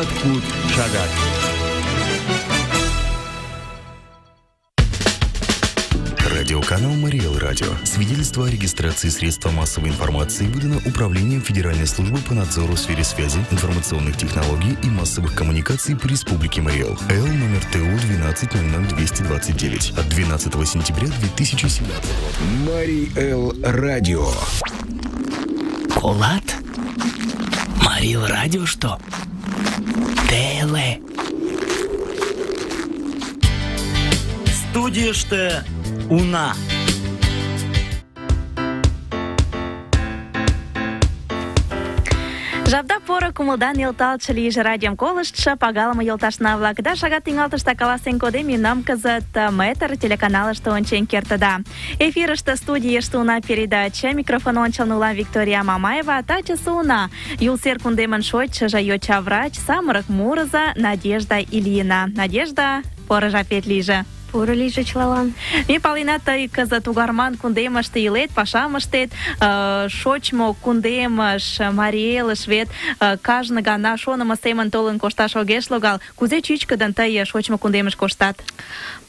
Улат кут шагат. Радиоканал Мариэл Радио. Свидетельство о регистрации средства массовой информации выдано Управлением Федеральной службы по надзору в сфере связи, информационных технологий и массовых коммуникаций по Республике Мариэл. Л номер ТУ 1200229 от 12 сентября 2017 Мариэл Радио. Колат? Марил радио что? Теле. Студия Уна. Жабда пора кумылдан елталчы лийже радиом колыштшы пагалыме йолташна-влак да шагат тӱҥалтыште каласен кодем мемнам кызыт метр телеканалыште ончен кертыда. Эфирыште студийыште уна передача микрофон ончылно улам Виктория Мамаева, тачысе уна Юлсер кундемын шочшыжо йоча-врач, самырык мурыза Надежда Ильина. Надежда, поро жапет лийже. Поро лийже чылалан. Ме палена, тый кызыт Угарман кундемыште илет, пашам ыштет, э, шочмо кундемыш, Мариэлыш вет э, кажне гана шонымо семын толын кошташ огеш логал. Кузе чӱчкыдын тый шочмо кундемыш коштат?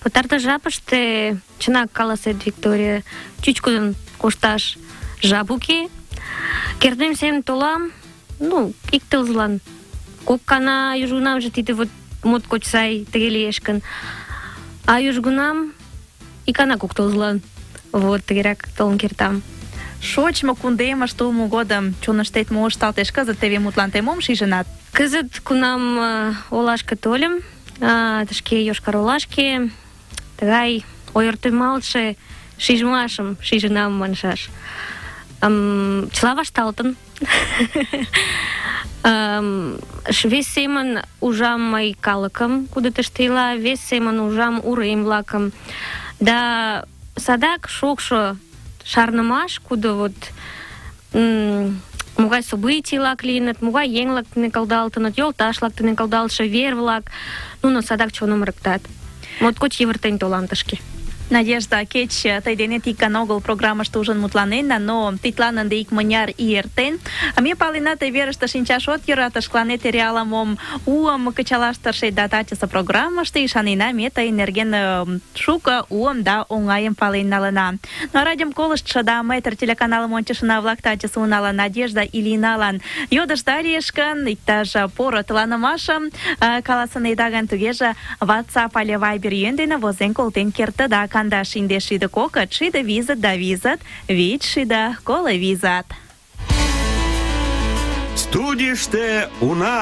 Пытартыш жапыште, чынак каласет, Виктория, чӱчкыдын кошташ жап уке. Кердем сем толам, ну, ик тылзылан. Кок гана южгунамже тиде вот моткоч сай тыге лиеш гын. А южгунам икана кок тылзылан. Вот, тыгерак толын кертам. Шочмо кундемыш толмо годым чоныштет мо ышталтеш кызыт теве мутлан тый мом шижынат? Кызыт кунам э, олашке тольым, тышке Йошкар олашке, тыгай ойыртемалтше шижмашым шижынам маншаш. Чыла вашталтын. Ам, ш- вес семын ужам мый калыкым, кудо тыште ила, вес семын ужам урем-влакым. Да садак шокшо шарнымаш, кудо вот м, могай событий-влак лийыныт, могай еҥ-влак тынекалдалтыныт, йолташ-влак тынекалдалтше вер-влак, нуно садак чоным ырыктат. Моткоч йывыртен толам тышке. Надежда, кеч тый денет ик гана огыл программыште ужын мутланенна, но тидлан ынде икмыняр ий эртен. А ме палена, тый верыште шинчаш от йӧрате, шкаланет эре ала-мом уым кычалаш тыршет да тачысе программыште ӱшанена, ме тый нерген э, шуко уым да оҥайым пален налына. Но радиом колыштшо да метр телеканалым ончышына-влак тачысе уналан Надежда Ильиналан йодышда лиеш гын, иктаж поро тыланымашым э, каласынеда гын, тугеже WhatsApp але Viber йӧн дене возен колтен кертыда. Кандаш индеш шӱдӧ кокыт, шӱдӧ визыт да визыт, вич шӱдӧ коло визыт. Студийыште Уна.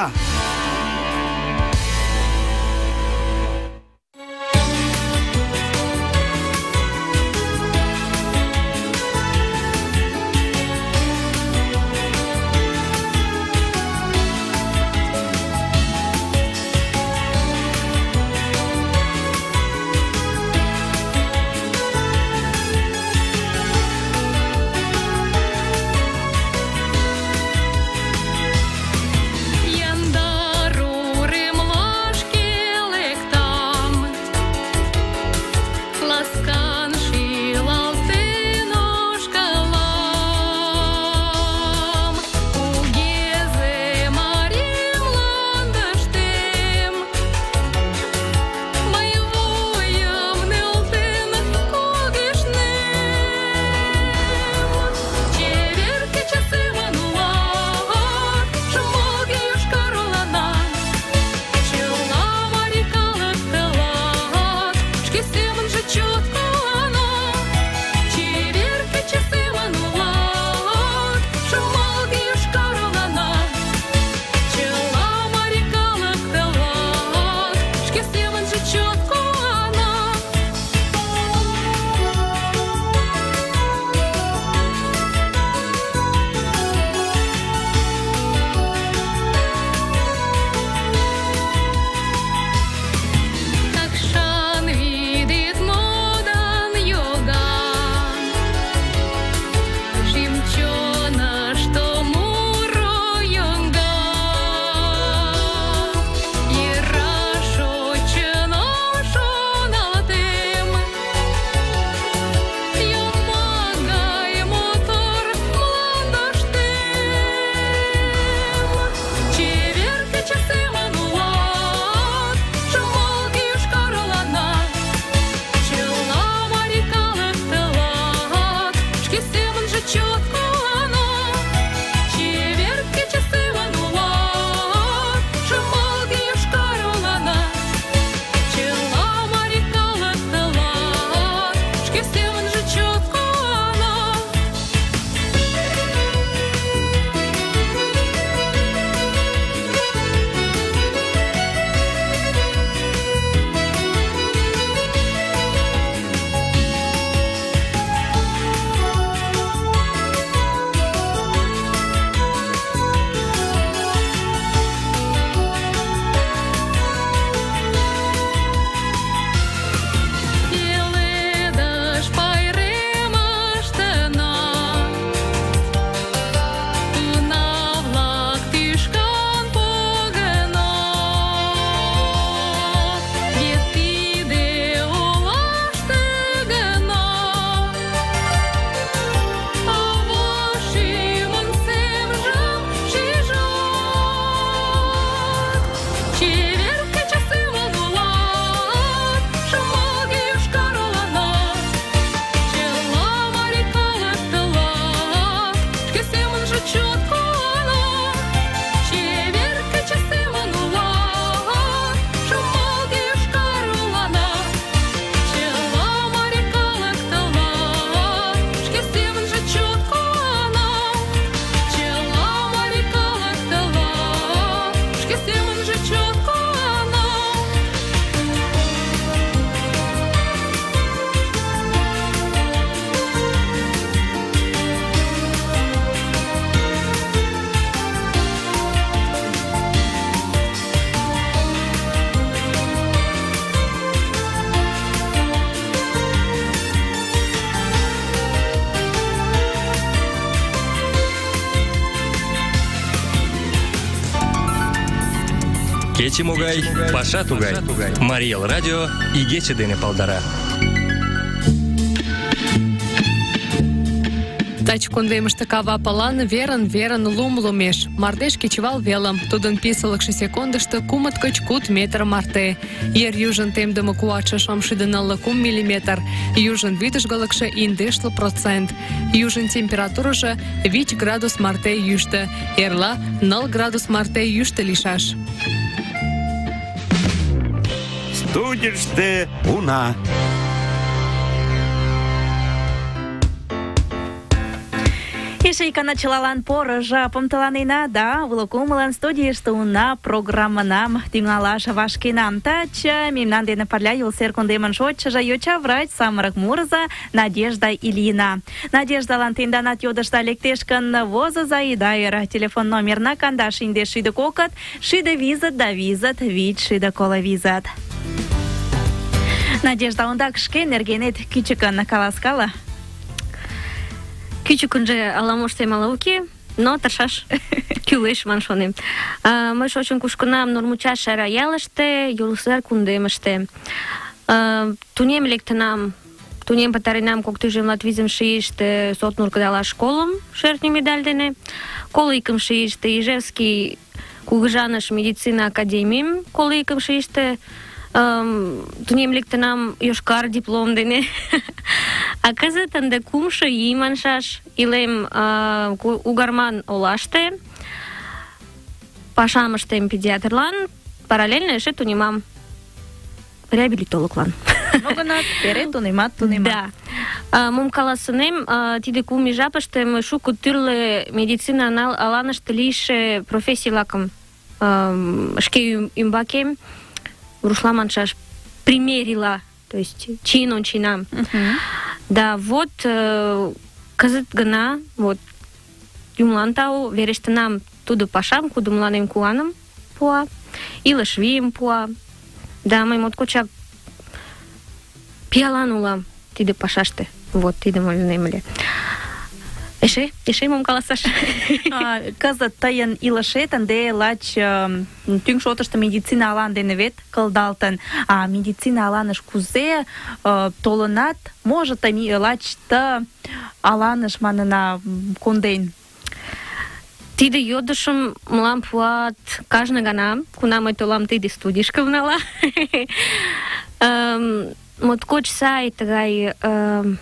Кече могай, паша тугай. Мариэл радио игече дене палдара. Тач кундемыште кава палан верын верын лум лумеш. Мардеж кечевал велым, тудын писылыкше секундышто кумыт гыч куд метр марте. Ер южын темдыме куатше шымшӱдӧ нылле кум миллиметр, южын вӱдыжгылыкшӧ индешле процент. Южын температурыжо вич градус марте йӱштӧ, эрла ныл градус марте йӱштӧ лийшаш. Студиште уна. Эше икана чылалан поро жапым тыланена да уло кумылан студийыште уна программынам тӱҥалаш вашкенам. Таче мемнан дене пырля Юлсер кундемын шочшыжо йоча врач самырык мурыза Надежда Ильина. Надеждалан тенданат йодышда лектеш гын, возыза ида ӧр. Телефон номерна кандаш индеш шӱдӧ кокыт, шӱдӧ визыт да визыт, вич шӱдӧ коло визыт. Надежда, ондак шке нергенет кӱчыкын каласкала. Кӱчыкынжӧ ала-моштем ала уке, но тыршаш кӱлеш ман шонем. А, мый шочын кушкынам Нурмучаш районыште, Юлсер кундемыште. А, тунем лектынам Тунем пытаренам кок тӱжем латвизымше ийыште Сотнур кыдалаш школым шӧртньӧ медаль дене. Коло икымше ийыште Ижевский кугыжаныш медицина академийым коло икымше ийыште ым, тунем лектынам йошкар диплом дене. А кызыт ынде кумшо ий маншаш илем а, Ку- Угарман олаште. Пашам ыштем педиатрлан, параллельно эше тунемам реабилитологлан. Но гынат, эре тунемат, тунемат. Да. А, Мом каласынем, а, тиде кум ий жапыште мый шуко тӱрлӧ медицина ана- аланыште лийше профессий-влакым ам, шке ӱм- ӱмбакем рушла маншаш примерила, то есть чиен онченам. Мгм. Да, вот э, кызыт гына, вот юмлан тау, верештынам тудо пашам, кудо мыланем куаным пуа, илыш вийым пуа. Да, мый моткочак пиалан улам тиде пашаште. Вот, тидым ойлынем ыле. Эше, эше мом каласаш? А, Кызыт тыйын илышет ынде лач тӱҥ шотышто медицина алан дене вет кылдалтын. А медицина аланыш кузе толынат, можо тый ми- лач ты аланыш манына конден? Тиде йодышым мылам пуат кажне гана, кунам мый толам тиде студийышке унала. Эм, Моткоч сай тыгай эм,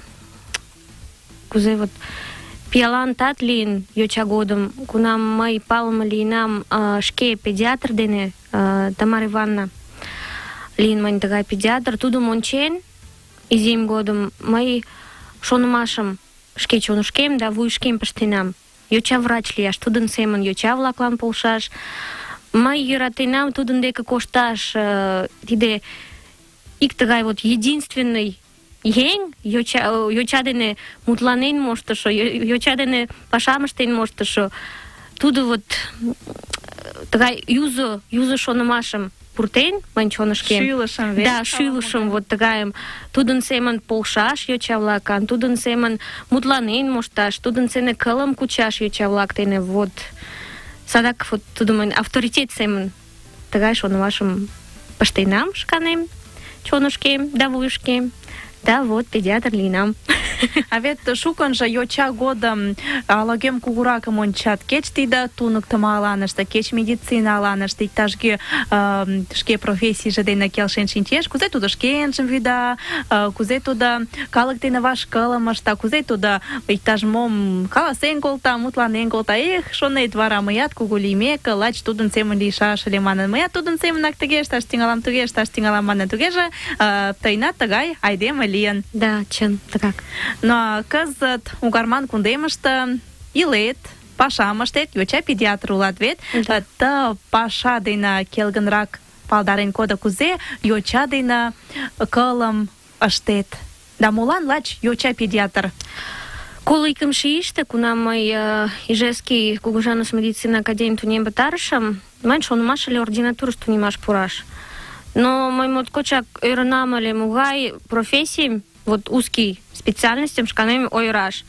кузе вот пиалан тат лийын йоча годым, кунам мый палыме лийынам э, шке педиатр дене, э, Тамара Ивановна лийын мынь тыгай педиатр, тудым ончен, изим годым мый шонымашым шке чонышкем да вуйышкем пыштенам. Йоча врач лияш, тудын семын йоча-влаклан полшаш. Мый йӧратенам тудын деке кошташ. э, Тиде ик тыгай вот единственный еҥ, йоча, э, йоча дене мутланен моштышо, йо- йоча дене пашам ыштен моштышо. Тудо вот тыгай юзо, юзо шонымашым пуртен, мынь чонышкем. Шӱлышым вет. Да, шӱлышым вот тыгайым. Тудын семын полшаш йоча-влакан, тудын семын мутланен мошташ, тудын семын кылым кучаш йоча-влак дене вот. Садак вот тудо мынь авторитет семын тыгай шонымашым пыштенам шканем, чонышкем да вуйышкем. Да, вот педиатр лийынам. А вет шукынжо йоча годым ала-кӧм кугуракым ончат. Кеч тиде туныктымо аланыште, кеч медицина аланыште, иктаж-кӧ шке профессийже дене келшен шинчеш, кузе тудо шкенжым вӱда, э, кузе тудо калык дене вашкылым ышта, кузе тудо иктаж-мом каласен колта, мутланен колта. Эх, шонет вара мыят кугу лиймеке, лач тудын семын лийшаш ыле манын. Мыят тудын семынак тыге ышташ тӱҥалам, туге ышташ тӱҥалам манын. Тугеже э, тыйынат тыгай айдеме лийын. Да, чын, тыгак. Но кызыт Угарман кундемыште илет, пашам ыштет, йоча педиатр улат вет. Да. Ты паша дене келгынрак палдарен кода кузе йоча дене кылым ыштет. Да молан лач йоча педиатр? Коло икымше ийыште, кунам мый э, Ижевский Кугыжаныш медицина академий тунем пытарышым, мыйын шонымаш ыле ординатурыш тунемаш пураш. Но ӧрынам ыле, могай профессийым, вот узкий специальностьым шканем ойыраш.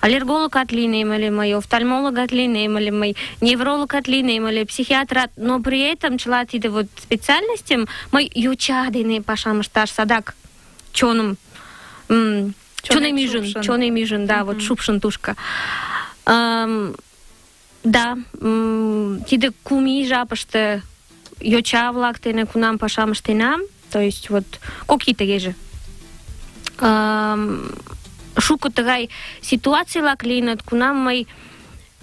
Аллергологат лийнем ыле мый, офтальмологат лийнем ыле мый, неврологат лийнем ыле, психиатрат, но при этом тиде вот специальностьым мый йоча дене пашам ышташ садак чоным м, Чонем чонем ӱжын, шупшын. чонем ӱжын, да, вот шупшын тушко. Ам, да, тиде кум ий жапыште йоча-влак дене кунам пашам ыштенам, то есть вот кок ий тыгеже. Шуко тыгай ситуацийлак лийыныт, кунам мый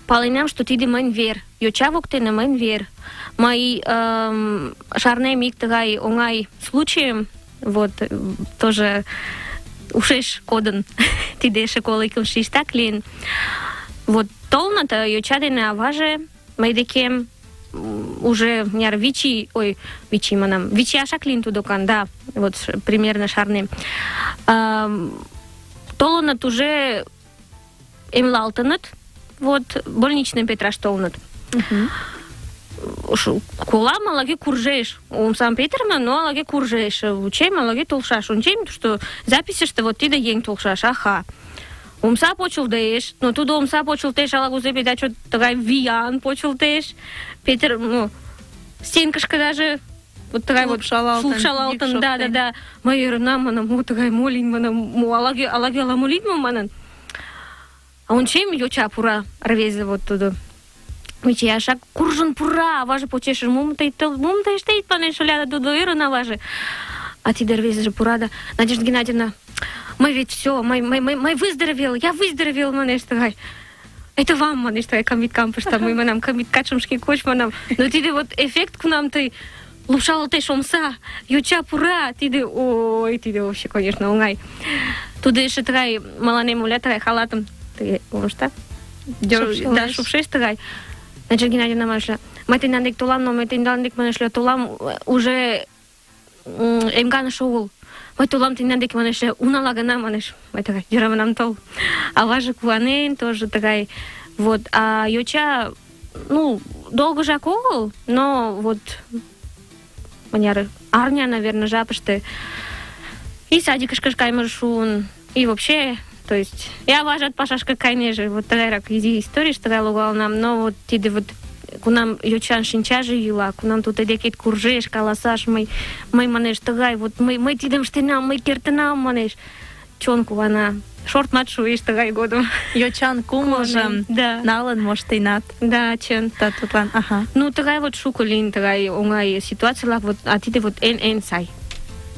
паленам, что тиде мыйын вер. Йоча воктене мыйын вер. Мый шарнем ик тыгай оҥай случайым, вот, тоже ушеш кодын, тиде эше коло икымше иштак лийын. Вот толыныт э, йоча дене аваже мый декем уже мыняр вич ий, ой, вич ий манам, вич ияшак лийын тудо кан, да, вот примерно шарнем. Ам, толыныт уже эмлалтыныт, вот больничный петраш толыныт. Ш- колам алаге куржеш. Омсам петырма, но алаге куржеш. Учем алаге толшаш. Ончем, что записыште вот тиде ең толшаш. Аха. Омса да еш, но туду омса почулдеш, ала го зеби дачо тогај виян почулдеш. Петер, ну, стенкашка даже вот такая вот слушала алтын, да, да, да. Моя рына мана, му такая молин мана, му алаги, алаги ала молин мана. А он чем ее чапура рвезе вот туда. Мичи я шак куржен пура, важе почешешь, мум ты, мум ты, что и панеш, ляда, дуду, ирына важе. А тиде рвезыже пура да, Надежда Геннадьевна, мый ведь все, мый, мый, мый, мый выздоровел, я выздоровел, манеш тыгай. Это вам, манеш тыгай камиткам пышта, мый манам камиткачым шке коч, манам. Но тиде вот эффект кунам тый лупшалалтеш омса, йоча пура, тиде, ой, тиде вообще, конечно, эше тыгай мыланем оля тыгай халатым, тыгай, омышта, Дёр- Шупшалеш. да, шупшеш тыгай. Надежда Геннадьевна манеш мый тендан дек толам, но тендан дек манеш толам э, уже м, эмганыш огыл. Мый толам тендан дек манеш унала гына манеш. Мый тыгай, йӧра манам тол. Аваже куанен, тоже тыгай. Вот, а йоча, ну, долгыжак огыл, но вот мыняр арня, наверное, жапыште и садикышкыш каймыж шуын, и вообще, то есть, я важат пашашка кайнеже, вот тыгайрак изи историй, тыгай логалнам, но вот тиде вот кунам йочан шинчаже йӱла, кунам тудо декет куржеш, каласаш, мый, мый манеш, тыгай, вот мый, мый тидым ыштенам, мый кертынам, манеш, чон куана. Шортмат шуэш тыгай годым. Йочан кумылжым Да. налын моштенат. Да, чын. Да, тудлан, ага. Ну, тыгай вот шуко лийын, тыгай оҥай ситуацийлак, вот, а тиде вот эн-эн сай.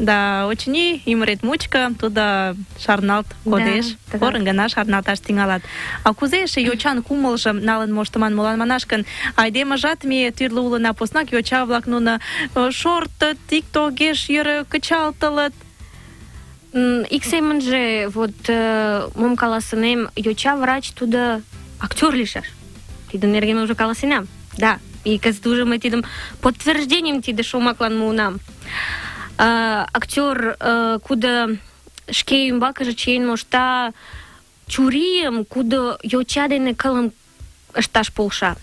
да учени имрет мучка, туда шарналт да, кодеш, да, да. порынгана шарналташ тингалат. А кузеш кумолжам, нален налын моштыман молан манашкан. Ајде мажат ми тирлы улына поснак йоча влакнуна шорты, тиктогеш йыры кычалтылыт, Иксемінже, вот, мом каласенем, јоча врач туда актер лишаш. Тидын эрген уже каласенем. Да, и каздужым ти подтверждением шо маклан му нам а, актер а, куда шке им бакажа чейн мошта чурием куда йочадене калам шташ полша.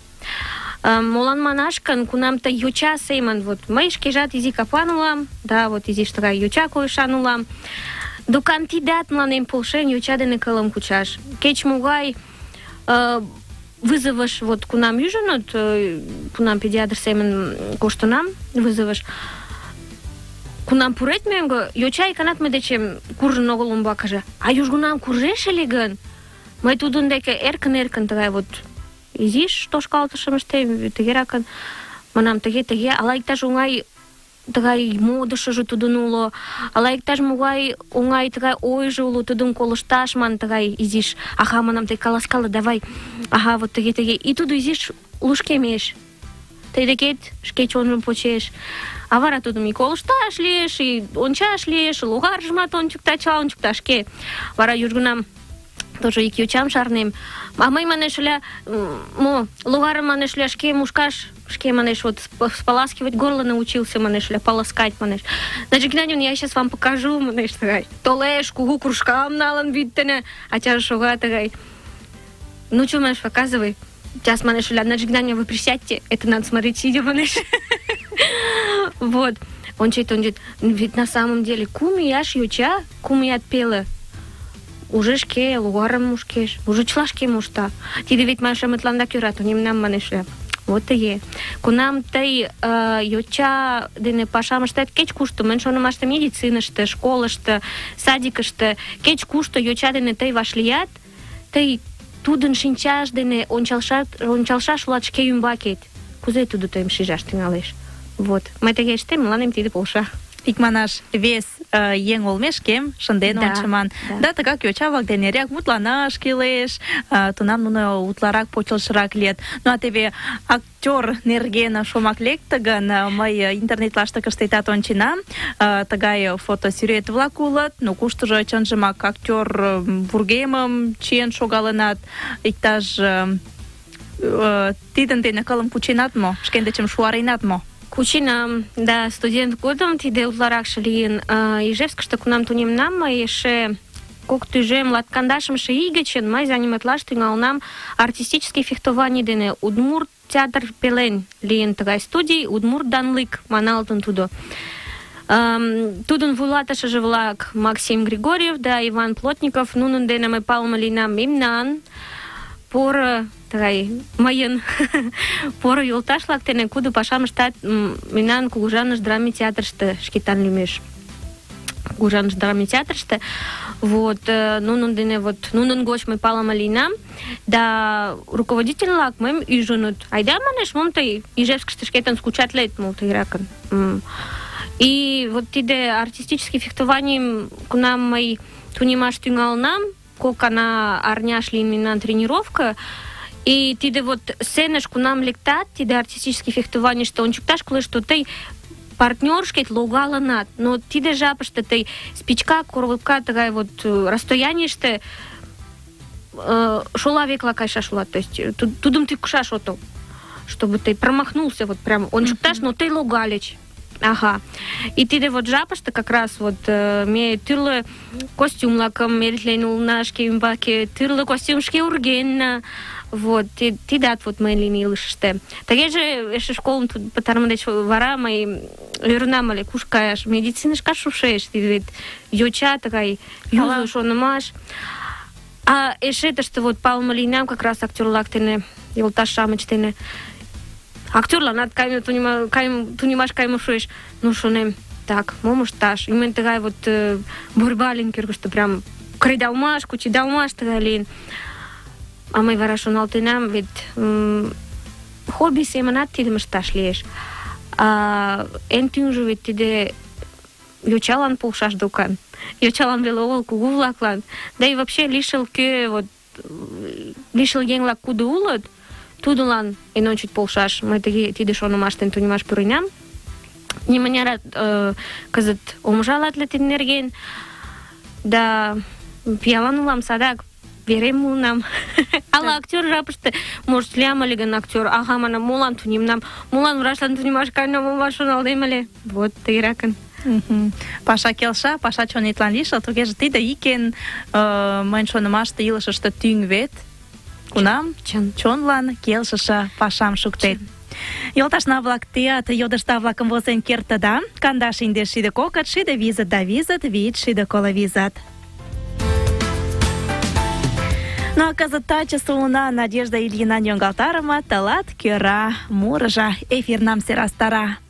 Молан манашкан кунамта јуча сейман вот мајшки шкежат изи капанулам, да вот изи штрага јуча кој койшанулам. До кандидат мланем полшен јуча дене калам кучаш. Кеч могай вызываш вот кунам южанот, кунам педиатр кошто нам вызываш. кунам пурет мӧҥгӧ, йоча иканат мый дечем куржын огыл умбакыже. А южгунам куржеш ыле гын, мый тудын деке эркын-эркын тыгай вот изиш тошкалтышым ыштем, тыгеракын манам тыге-тыге, ала иктаж оҥай тыгай модышыжо тудын уло, ала иктаж могай оҥай тыгай ойжо уло, тудым колышташ ман тыгай изиш, аха, манам, тый каласкале, давай, ага, вот тыге-тыге, и тудо изиш лушкемеш, тый декет шке чонжым почеш. А вара тудым и колышташ лиеш, и ончаш лиеш, логаржымат ончыкта, чыла ончыкта шке. Вара южгунам тоже ик йочам шарнем. А мый, манеш, ля, мо, лугарым, манеш, ля, шке мушкаш, шке, манеш, вот сп- споласкивать горло научился, манеш, ля, полоскать, манеш. Значит, Геннадий, я сейчас вам покажу, манеш, тагай. Толеш, кугу кружкам налан видтене, а тя шуга, тагай. Ну, что, манеш, показывай. Сейчас, манеш, ля, значит, Геннадий, вы присядьте, это надо смотреть, сидя, манеш. Вот. Он чит, он чит, ведь на самом деле куми яш юча, куми отпела. Уже шке, лугарым мушкеш, уже члашке мушта. Тиде ведь маша мытланда кюрат, уним нам манешле. Вот тыге. Кунам тый йоча дене пашам ыштет кеч кушто, мын шонымаште медициныште, школышто, садикыште, кеч кушто йоча дене тый вашлият, тый тудын шинчаш дене ончалшат, ончалшаш улат шке ӱмбакет. Кузе тудо тыйым шижаш тӱҥалеш? Вот. Майте кеште мланем ти полша. Икманаш вес ең олмешкем шынден да, ончыман. Да. да, така кёчавак денеряк мутланаш келеш, тунан муну утларак почел почылшырак лет. Ну а тебе актер нерген шомак лектыгын мый интернетлашты кыштетат ончина. Тыгай фотосюрет влак но кушто же чынжымак актер вургемым чиен шогалынат. Иктаж тидын дене кылым пучинат мо, шкендечем шуаринат мо? Кучинам, да, студент годым тиде утларакше лийын. А, Ижевскыште кунам тунемнам мый эше кок тӱжем латкандашымше ий гычын мый заниматлаш тӱҥалынам артистический фехтований дене Удмурт театр пелен лийын тыгай студий, Удмурт Данлык маналтын тудо. Тудын вуйлатышыже-влак Максим Григорьев да Иван Плотников, нунын дене мый палыме лийынам мемнан поро тыгай мыйын поро йолташ-влак дене кудо пашам ыштат мемнан Кугыжаныш драме театрыште шкетан лӱмеш. Кугыжаныш драме театрыште. Вот, э, нунын дене вот нунын гоч мый палыме лийынам. Да руководитель-влак мыйым ӱжыныт. Айда, манеш, мом тый Ижевскыште шкетын скучатлет, мол, тыгеракын. И вот тиде артистический фехтованийым кунам мый тунемаш тӱҥалынам, кок гана арняш лийын мемнан тренировка, и тиде вот сценыш кунам лектат, тиде артистический фехтованийыште ончыкташ кӱлеш, что тый партнер шкет логалынат, но тиде жапыште тый спичка, коробка тыгай вот э, расстоянийыште э, шола векла кайшаш улат, то есть э, ту- тудым тӱкышаш отыл, чтобы ты промахнулся вот прям ончыкташ, но тый логальыч. Ага. И тиде вот жапыште как раз вот э, ме тӱрлӧ костюм-лакым эретлен улына шке ӱмбаке, тӱрлӧ костюм шке ургенна. Вот, ти- тидат вот мыйын лийын илышыште. Тыгеже эше школым ту- пытарыме деч вара мый ӧрынам ыле, куш каяш, медициныш каш шушеш, тиде вет йоча тыгай юзо шонымаш. А эше тыште вот палыме лийынам как раз актерлак дене, йолташ-шамыч дене. Актерланат кайме тунима, кайм, тунемаш кайме шуэш. Ну, шонем, так, мом ышташ? Именно тыгай вот э, борьба лийын кӧргыштӧ, прям кредалмаш, кучедалмаш тыгай лийын. А мый вара шоналтенам, вет м, хобби семынат тидым ышташ лиеш. А эн тӱҥжӧ вет тиде йочалан полшаш докан. Йочалан веле огыл, кугу-влаклан. Да и вообще лишыл кӧ, вот, э, лишыл еҥ-влак кудо улыт, тудылан эн ончыч полшаш. Мый тыге тиде шонымаштен тунемаш пуренам. Нимынярат э, кызыт ом жалатле тидын нерген. Да пиалан улам садак, верем муынам. Ала актер жапыште, может, лям ыле гын актер, ага, манам, молан тунемнам, молан врачлан тунемаш кайынам, омаш шоналтем ыле. Вот, тыгеракын. Мгм. Паша келша, паша чонетлан лишыл, тугеже тиде икен э, мыйын шонымаште илышыште тӱҥ вет. Кунам Чын. чонлан келшыше пашам шуктет. Йолташна-влак, теат йодышта-влакым возен кертыда. Кандаш индеш шиде кокыт, шиде визыт да визыт, вид шиде коло визыт. Ну а кызыт таче суына Надежда Ильина йоҥгалтарыме тылат кӧра мурыжо эфирнам сӧрастара. лиям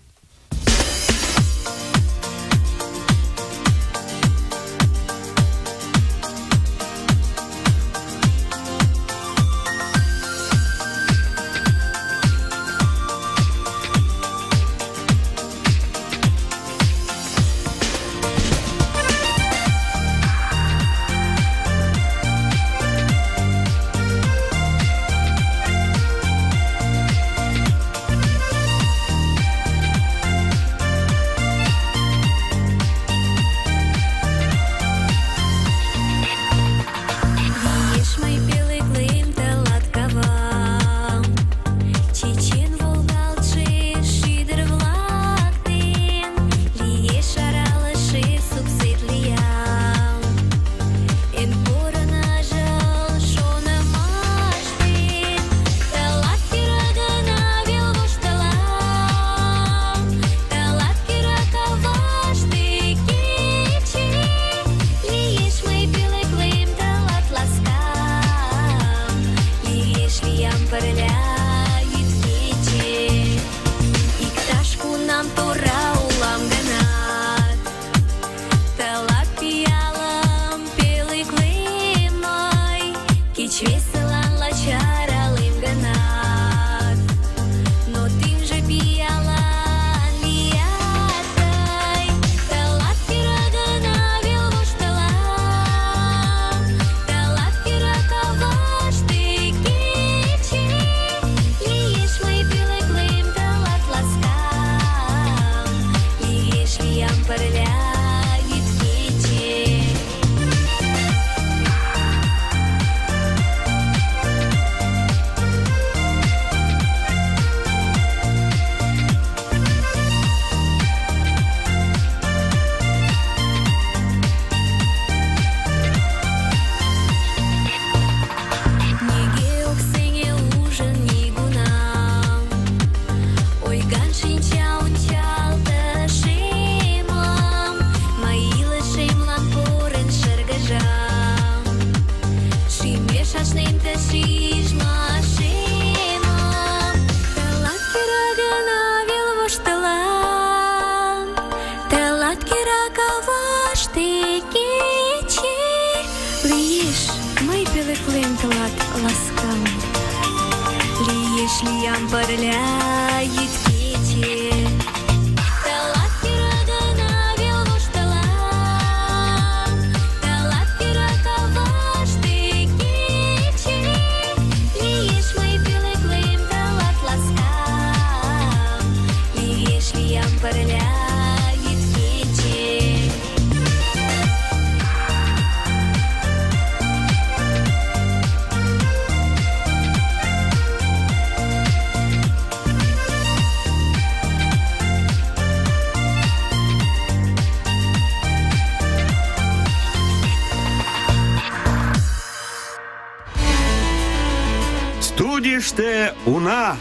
Студиште уна.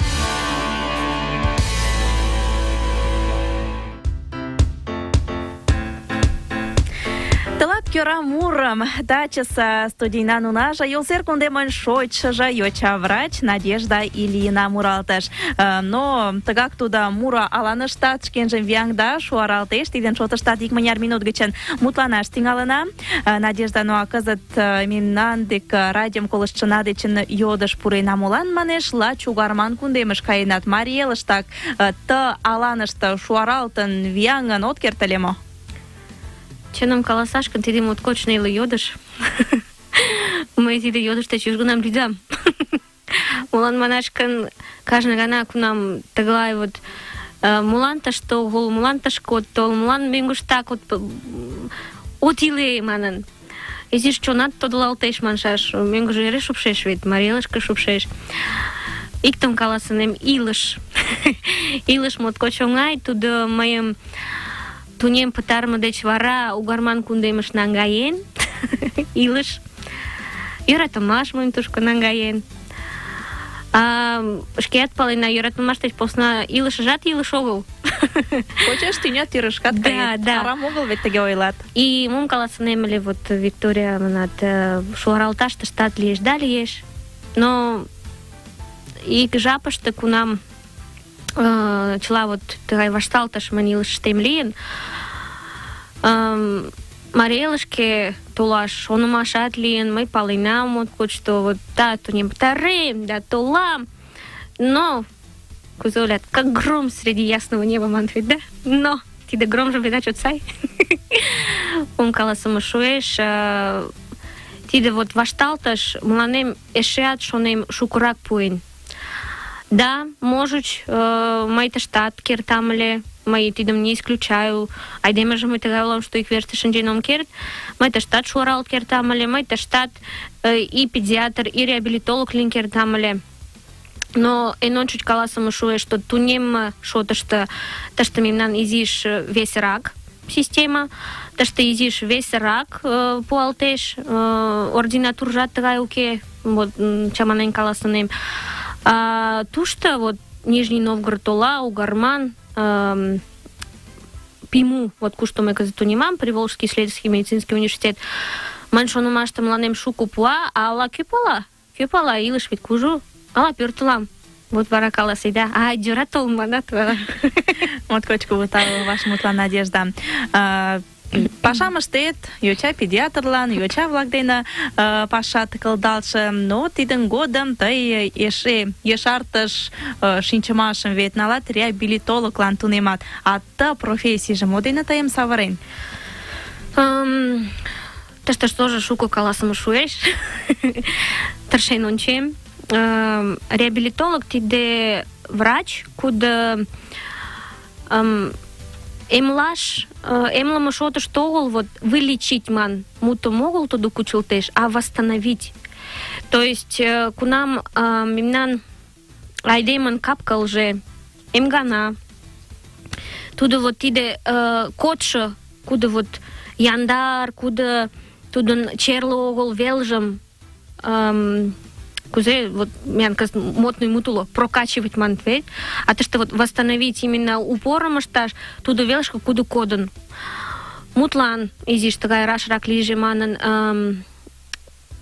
Кьора Муром, дачаса студина нунажа, Йолсер Кундеман Шойчажа, Йоча Врач, Надежда Илина Муралтеш Но тагак туда Мура Алана штат, Шкенжен Вянгда, Шуаралтеш, Тиден Шота штат, Икманяр минут гечен мутланаш тингалена. Надежда, ну а казат миннан дека радиом колышчына дечен йодаш пурей намулан манеш, ла чугарман кундемеш кайнат Мариелыштак, т Аланышта вианган Вянган откертелемо. Чыным каласаш гын, тиде моткоч неле йодыш. Мый тиде йодыш деч южгунам лӱдам. Молан манаш гын, кажне гана кунам тыглай вот э, молан тыште огыл, молан тышке от тол, молан мӧҥгыштак от п- от иле манын. Изиш чонат тодылалтеш маншаш, мӧҥгыжӧ эре шупшеш вет, Марелышке шупшеш. Иктым каласынем, илыш. илыш моткоч оҥай, тудо мыйым тунем пытарыме деч вара Угарман кундемыш наҥгаен, илыш, йӧратымаш мыйым тушко наҥгаен. А, шкеат палена, йӧратымаш деч посна илышыжат илыш огыл. Почеш тӱня тӱрышкат Да, кает. да. Арам огыл вет тыге ойлат. И мом каласынем ыле, вот Виктория манат, э, шуаралташ тыштат лиеш да лиеш. Но ик жапыште кунам э, чыла вот тыгай вашталтыш мыйын илышыштем лийын, эм, Марий Элышке толаш шонымашат лийын, мый паленам моткоч, что вот да, тунем пытарем, да толам. Но, кузе ойлат, как гром среди ясного неба манат вет, да? Но, тиде громжо видать чот сай. Ом каласыме шуэш, э, тиде вот вашталтыш мыланем эшеат шонем шукырак пуэн. Да, можуч, моите штаткер там ле, моите да идем не исключају, ајде можем да и тога што их верстешен дженом керт, моите штат шурал кер там ле, моите штат и педиатр, и реабилитолог линкер там ле. Но едно чуткала сам шуе што ту нема што што та што ми нан изиш весь рак система, та што изиш весь рак по алтеш, ординатур жат тога уке, вот чаманен кала сам нема. А тушто вот Нижний Новгород ола, Угарман, эм, ПИМУ, вот кызыт тунемам, Приволжский исследовательский медицинский университет, мын шонымаште мыланем шуко пуа, а ала кӧ пала? Кӧ пала, илыш вет кужу, ала пӧртылам. Вот вара каласеда, а йӧра толын манат вара. Моткоч кугу тау ваш мутлан Надежда. А, Пашам ыштет, йоча педиатрлан, йоча-влак дене э, паша тыкылдалше, но тидын годым тый эше ешартыш шинчымашым вет налат реабилитологлан тунемат. А ты профессийже мо дене тыйым савырен? Тыште тоже шуко каласым шуэш. Тыршен ончем. Реабилитолог тиде врач, кудо эмлаш, э, эмлыме шотышто огыл, вот вылечить ман мутым огыл тудо кучылтеш, а восстановить. То есть э, кунам э, мемнан айдемын капкылже эмгана, тудо вот тиде э, кодшо, кудо вот яндар, кудо тудын черле огыл велжым эм, кузе вот мен кыз модный мут уло прокачивать мант вет а тыште вот восстановить именно упорым ышташ тудо велышке кудо кодын мутлан изиш тыгай рашрак лийже манын эм,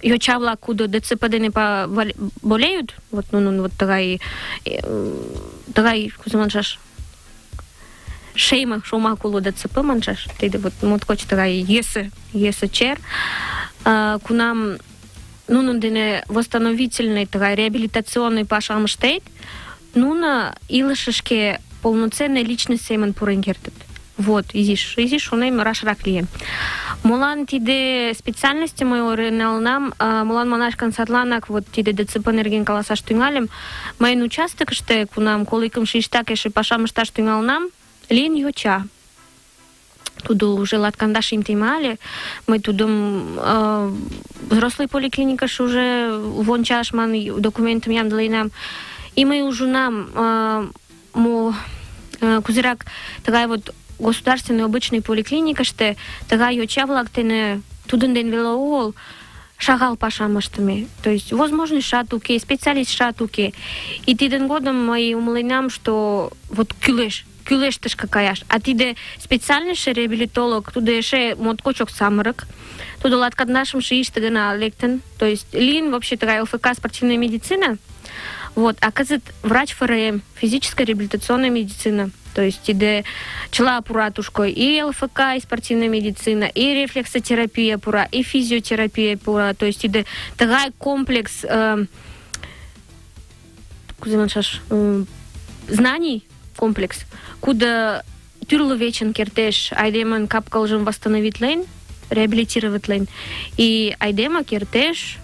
йоча-влак кудо ДЦП дене па- вал- болеют? Вот нунын вот тыгай э, тыгай кузе маншаш. Шейма шомак уло ДЦП маншаш. Тиде вот моткоч тыгай йӧсӧ йӧсӧ чер кунам нунын дене восстановительный тыгай реабилитационный пашам ыштет нуно илышышке полноценный личность семын пурен кертыт. Вот, изиш, изиш шонем рашрак лие. Молан тиде специальности мый ойырналынам, а, молан манашкан садланак вот тиде ДЦП нерген каласаш тӱҥальым. Мыйын участокыште, кунам коло икымше иштак эше пашам ышташ тӱҥалынам, лийын йоча. Тудо уже латкандаш им темале, мый тудым э, взрослый поликлиникаш уже вончаш ман документым ямдыленам. И мый ужынам, э, мо э, кузерак тыгай вот государственный обычный поликлиникаште тыгай йоча-влак дене тудын ден веле огыл шагал пашам ыштыме. То есть возможностьшат уке, специалистшат уке. И тидын годым мый умыленам, что вот кӱлеш, кӱлеш тышке каяш. А тиде специальныйше реабилитолог, тудо эше моткочок самырык. Тудо латкандашымше ийыште гына лектын. То есть лийын вообще тыгай ЛФК спортивная медицина. Вот, а кызыт врач ФРМ, физическая реабилитационная медицина. То есть тиде чыла пура тушко и ЛФК, и спортивная медицина, и рефлексотерапия пура, и физиотерапия пура. То есть тиде тыгай комплекс э, э, знаний комплекс, куда тюрлы вечен кертеш айдемын капкалжым восстановитлен, реабилитироватлен, и айдема кертеш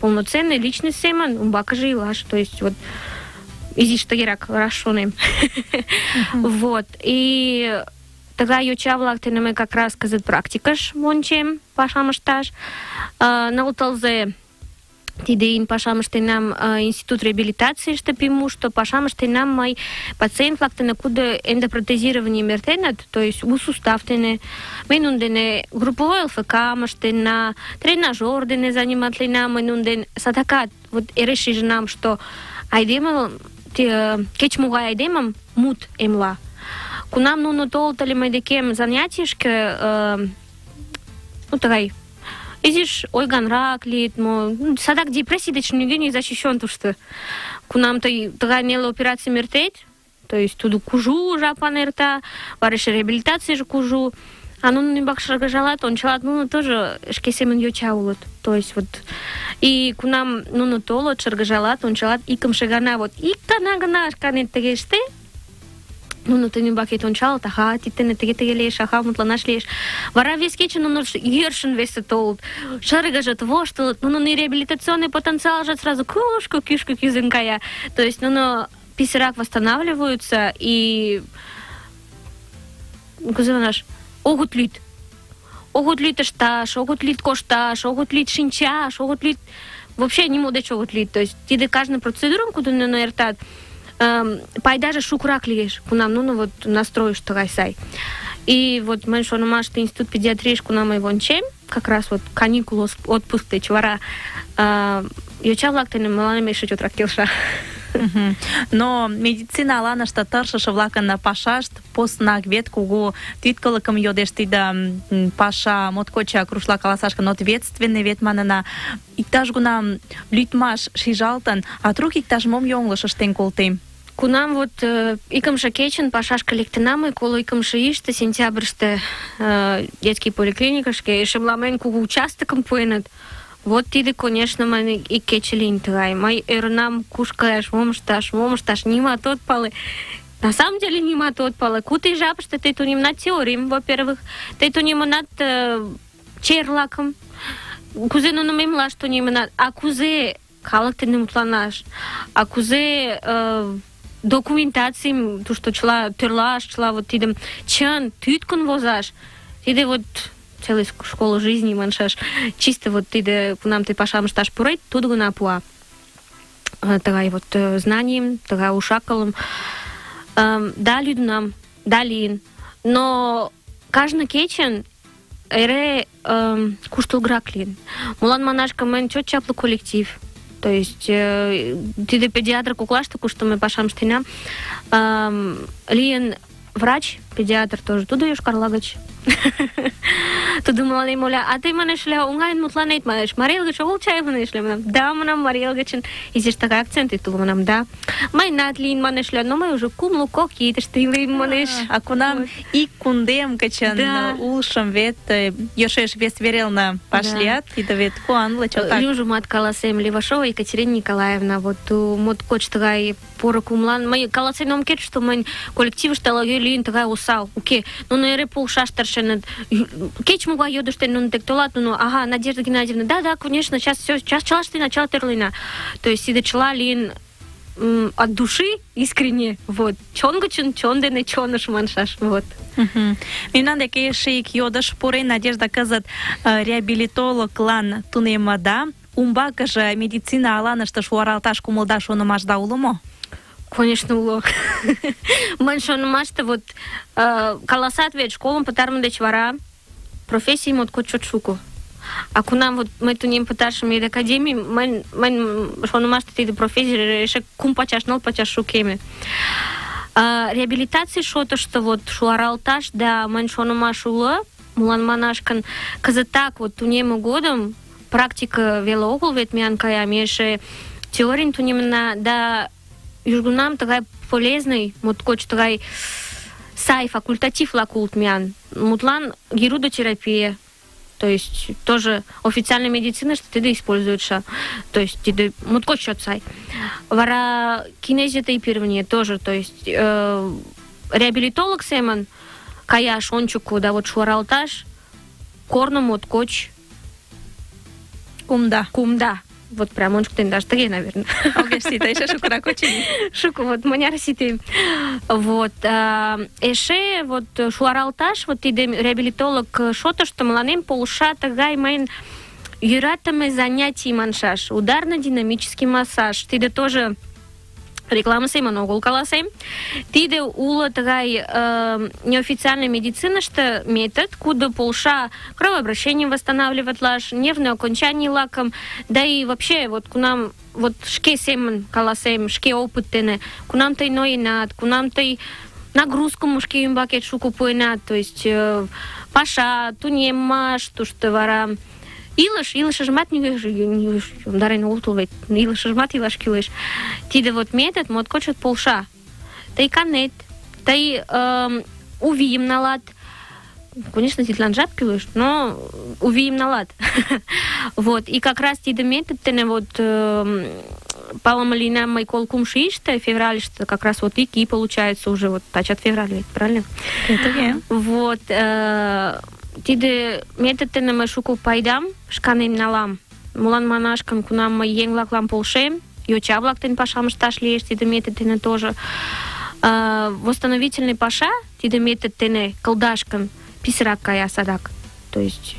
полноценный личность семын умбакыже илаш. То есть вот изиш тыгерак раш шонем. Вот. И тыгай йоча-влак дене мый как раз кызыт практикыш вончем пашам ышташ. тиде ин пашам што нам институт реабилитација што би му што пашамаште нам мај пациент лакте на куде ендопротезирање мертенат, тој у суставтене, менундене групово ЛФК маште на тренажор дене занимат ли нам менунден са така вот е решиш нам што ајде ти кеч мога ајде мут емла. Кунам нуно толтали толта ли мај декем занятишке, ну тогај изиш ойганрак лийыт, мо, ну, садак депрессий деч нигӧ не защищен тушто. Кунам тый тыгай неле операцийым эртет, то есть тудо кужу жапан эрта, вара эше реабилитацийже кужу, а нунын ӱмбак шыргыжалат, ончалат, нуно тоже шке семын йоча улыт. То есть вот и кунам нуно толыт, шыргыжалат, ончалат, икымше гана вот ик гана гына шканет тыге ыште, нуно тыйын ӱмбакет ончалыт, аха, тиде тыге-тыге лиеш, аха, мутланаш лиеш. Вара вес кечын нуно йӧршын весе толыт, шыргыжыт, воштылыт, нунын и реабилитационный потенциалже сразу кушко кӱшкӧ кӱзен кая. То есть нуно писырак восстанавливаются и кузе манаш, огыт лӱд. Огыт лӱд ышташ, огыт лӱд кошташ, огыт лӱд шинчаш, огыт лӱд вообще нимо деч огыт лӱд. То есть тиде кажне процедурым, куды нуно эртат, эм, пайдаже шукрак лиеш, кунам нуно вот настройыш тыгай сай. И вот мый шонымаште институт педиатрийыш кунам мый вончем, как раз вот каникул отпуск деч вара э, йоча-влак дене мыланем эше чотрак келша. Но медицина аланыште тыршыше-влакын пашашт поснак вет кугу тӱткылыкым йодеш тиде паша моткочак рушла каласаш гын ответственный вет манына иктаж-гунам лӱдмаш шижалтын а трук иктаж-мом йоҥылыш ыштен колтем Кунам вот э, икымше кечын пашашке лектынам мый коло икымше ийыште сентябрьыште э, детский поликлиникышке эше мылам эн кугу участокым пуэныт. Вот тиде, конечно, мый ик кече лийын тыгай. Мый ӧрынам куш каяш, мом ышташ, мом ышташ, нимат от пале. На самом деле нимат от пале. Куты жапыште тый тунемынат теорийым, во-первых, тый тунемынат э, черлакым, кузе нуным эмлаш тунемынат, а кузе калык дене мутланаш, а кузе документацийым тушто чыла тӧрлаш, чыла вот тидым чын, тӱткын возаш. Тиде вот целый школа жизни маншаш. Чисто вот тиде кунам тый пашам ышташ пурет, тудо гына пуа. Э, Тыгай вот э, знанийым, тыгай ушакылым. Эм, Да, лӱдынам, да, лийын. Но кажне кечын эре эм, куштылгырак лийын. Молан манаш гын, мыйын чот чапле коллектив. То есть э, тиде педиатр коклаште, кушто мый пашам ыштенам, эм, лийын врач, педиатр тоже, тудо Йошкар-Ола гыч. Тудо мыланем ойла, а тый манеш ля оҥайын мутланет, манеш, Марий гыч огыл чай, манеш ля, манам, да, манам, Марий гычын изиш тыгай акцент ит уло, манам, да. Мыйынат лийын, манеш ля, но мый уже кумло кок ийыштыште илем, манеш. А кунам ик кундем кычын Да. улшым вет э, йӧршеш вес верелна пашлят, тиде вет куанле чотак. Южымат каласем Левашова Екатерина Николаевна, вот у моткоч тыгай поро кумлан. Мый каласен ом кет, что мынь коллективыште ала-кӧ лийын тыгай осал. Уке, нуно эре полшаш тыршеныт. Ю- Кеч-могай йодыштен нуно дек толат, нуно, ага, Надежда Геннадьевна, да-да, конечно, сейчас все, сейчас чыла ыштена, чыла тӧрлена. То есть тиде чыла лийын м, от души искренне, вот. Чон гычын чон дене чоныш маншаш, вот. Мемнан деке эше ик йодыш пурен, Надежда кызыт э, реабилитологлан тунемыда. Умбакыже медицина аланыште шуаралташ кумылда шонымашда уло мо? Конечно, уло. Мын шонымаште вот э, каласат вет школым пытарыме деч вара профессий моткоч чот шуко. А кунам вот мый тунем пыташым медакадемий, мын мын шонымаште тиде профессий эше кум пачаш, ныл пачаш шукеме. А, реабилитаций шотышто вот шуаралташ да мын шонымаш уло, мулан манаш гын кызытак вот тунемме годым практика веле огыл вет меан кая, ме эше теорийын тунемна да южгунам тыгай полезный, моткоч тыгай сай факультатив-влак улыт меан. Мутлан герудотерапия, то есть тоже официальная медицина, что тиде используется. То есть моткоч чот сай. Вара кинезиотейпирование тоже, то есть э, реабилитолог семен каяш ончуку, да вот шуаралташ, корно моткоч Кумда. кумда. Вот прям ончуктен даже тыге, наверное. Огеш сита, эше шукырак очыни. Шуко, вот мыняр сите. Вот. а, Эше вот шуаралташ, вот тиде реабилитолог шотышто мыланем полша тыгай мыйын йӧратыме занятий маншаш. Ударно-динамический массаж. Тиде тоже реклама семын огыл каласем. Тиде уло тыгай э, неофициальный медициныште метод, куда полша кровообращение восстанавливатлаш, нервное окончание лаком, да и вообще вот кунам вот шке семын каласем, шке опыт дене, кунам тый ноенат, кунам тый нагрузкым шке ӱмбакет шуко пуэнат, то есть э, паша, тунеммаш, тушто вара илыш, илышыжымат нигӧ йомдарен огыл вет, илышыжымат илаш кӱлеш. Тиде вот метод моткоч чот полша. Тый канет, тый эм, у вийым налат, Конечно, тидлан жап кӱлеш, но у вийым налат. вот. И как раз тиде метод дене вот эм, палыме лийна мый кол кумшо ийыште, февральыште, как раз вот ик ий получается уже вот тачат февраль вет, правильно? Тыге. Вот. Э, тиде метод дене мый шуко пайдам шканем налам. Молан манаш гын, кунам мый еҥ-влаклан полшем, йоча-влак дене пашам ышташ лиеш тиде метод дене тоже. Э, восстановительный паша тиде метод дене кылдаш гын кая садак. То есть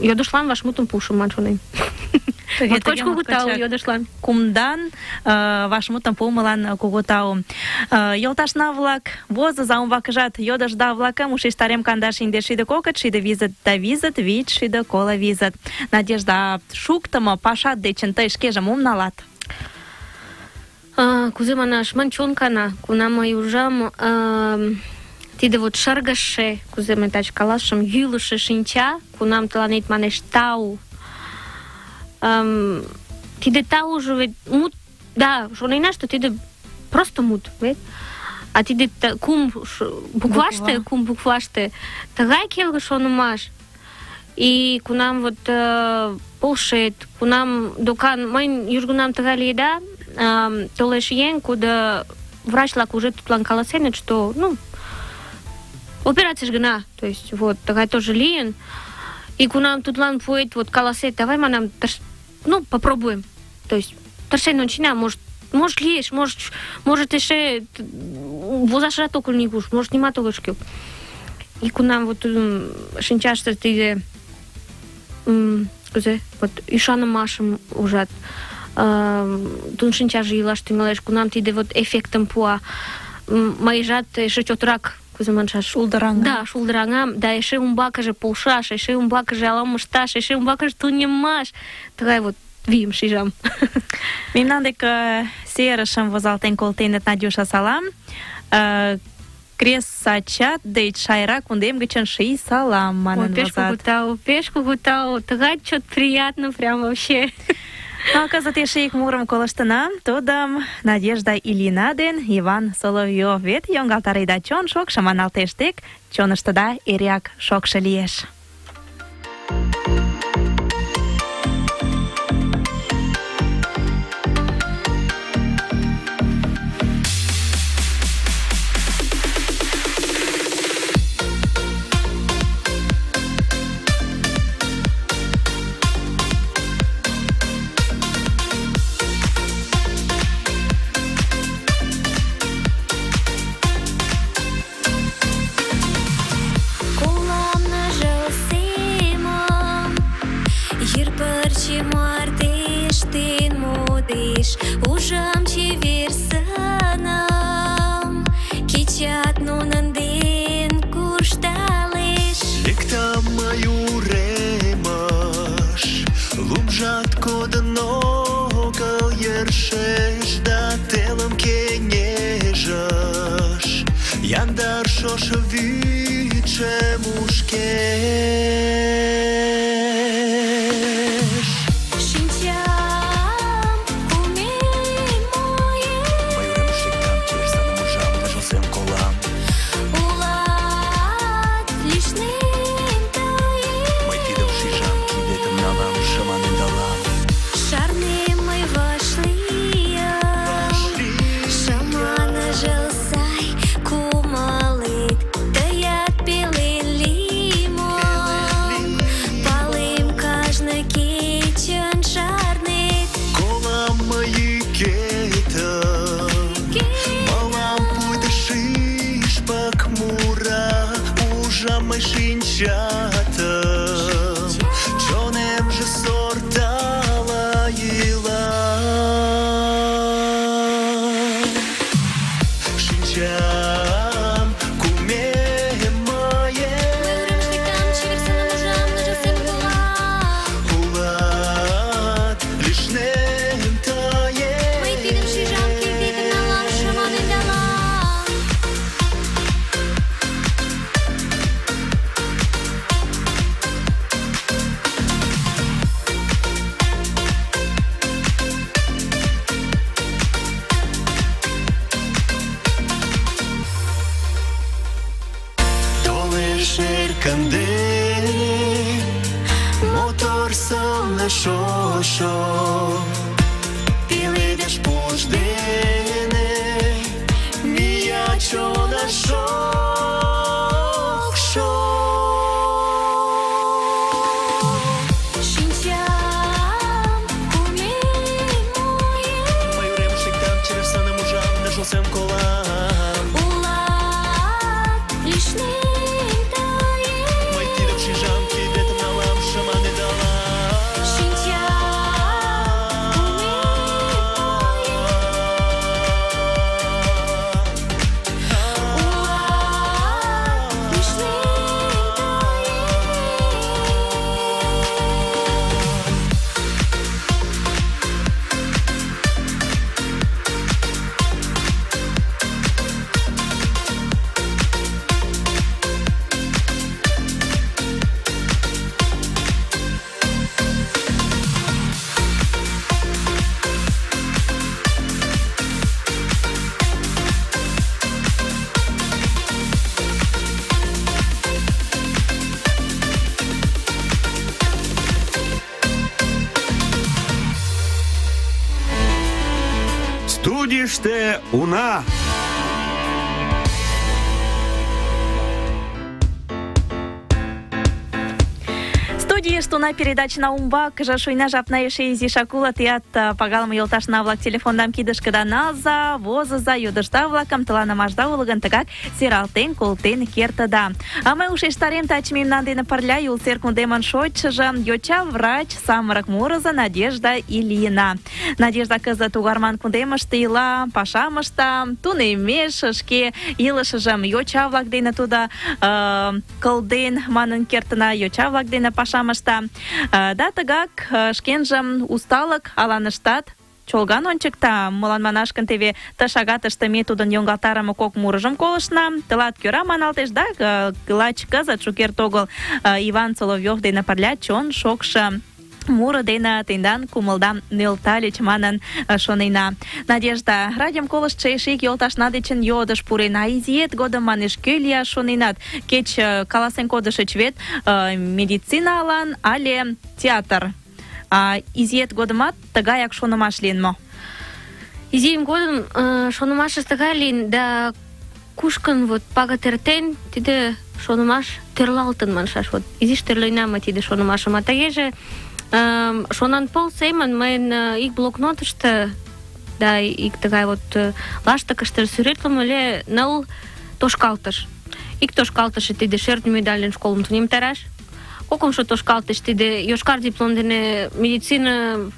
ја дошлам ваш мутон пушу манчоне. Моткоч така, така кого тау, ја дошлам. Кумдан, ваш мутон помалан кого тау. Јолташ на влак, воза за ум вакажат, ја јодаш да влака, муши старем кандаш инде ши да кокат, ши да визат, да визат, вид ши да кола визат. Надежда, шуктама, пашат дечен, тъй шкежам ум налат. Кузема наш манчонка на, кунамо и ужам, тидево да чаргаше, куземе тачкалашам, юлуше шинча, ку кунам таланит манеш тау. Ам, тиде да тау жове мут, да, што не нашто тиде да просто мут, вет. А тиде та, кум букваште, кум букваште, тагай келга што намаш. И ку нам вот полшет, ку нам докан, мајн нам тагали еда, толеш ен, куда врач лак уже тутлан каласенет, што, ну, операцийыш гына, то есть, вот, тыгай тоже лийын. И кунам тудлан пуэт, вот, каласет, давай, манам, тырш- ну, попробуем. То есть, тыршен ончена, может, может лиеш, может, может эше т- возашрат огыл нигуш, может, нимат огыл шкил. И кунам вот тиде м, кузе, вот ӱшанымашым ужат. Ам, Тудын шинчаже илаш тӱҥалеш, кунам тиде вот эффектым пуа. М, Мыйжат эше чотрак кузе маншаш Шулдыраҥа. Да, шулдыраҥам, да эше умбакыже полшаш, эше умбакыже алам ышташ, эше умбакыже тунемаш. Тыгай вот вийым шижам. Мемнан дек э, серышым возалтен колтеныт Надюша салам. Э, крест сачат деч шайра кундем гычын ший салам манын Ой, пеш кугу возат. тау, пеш кугу тау. Тыгай чот приятно прям вообще. А кызыт эше ик мурым колыштына. Тудым Надежда Ильина ден Иван Соловьев вет йоҥгалтареда чон шокшо маналтеш тек, чоныштыда эреак шокшо лиеш. Модеш Ужам 说。Студии Штуна передача на умбак, жашуйна жапна еше изишак улыт, ят а, пагалыме йолташна-влак телефондам кидышкыда налза, возыза, йодышда-влакым тыланымашда уло гын тыгак сералтен колтен кертыда. А мый ушештарем таче мемнан дене пырля Юл сер кундемын шочшыжо, йоча врач, самырык мурызо Надежда Ильина. Надежда кызыт Угарман кундемыште ила, пашам ышта, тунемеш, шке илышыжым йоча-влак дене тудо э, кылден манын кертына, йоча-влак дене пашам ышта. Да тыгак шкенжым усталык аланыштат чолган ончыкта, молан манаш гын теве ты шагатыште ме тудын йоҥгалтарыме кок мурыжым колыштна. Тылат кӧра маналтеш да, лач кызыт шукерте огыл Иван Соловьев дене пырля чон шокшо муро дене тендан кумылдам нӧлтальыч манын э. Надежда, радиом колыштшо эше ик надечен дечын йодыш пурен, изиет годым манеш, кӧ лияш шоненат? Кеч каласен кодышыч вет медицина алан але театр. А изиет годымат тыгаяк шонымаш лийын мо? Изием годым э, шонымашыш тыгай лийын, да кушкын вот пагыт эртен, тиде шонымаш тӧрлалтын маншаш. Вот изиш тӧрлена мый тиде шонымашым. А тыгеже э, шонанпыл семын мыйын э, ик блокнотышто да ик тыгай вот э, лаштыкыште сӱретлыме ыле ныл тошкалтыш. Ик тошкалтыш тиде шӧртньӧ медальын школым тунемтараш. Кокымшо тошкалтыш тиде йошкар диплом дене медицина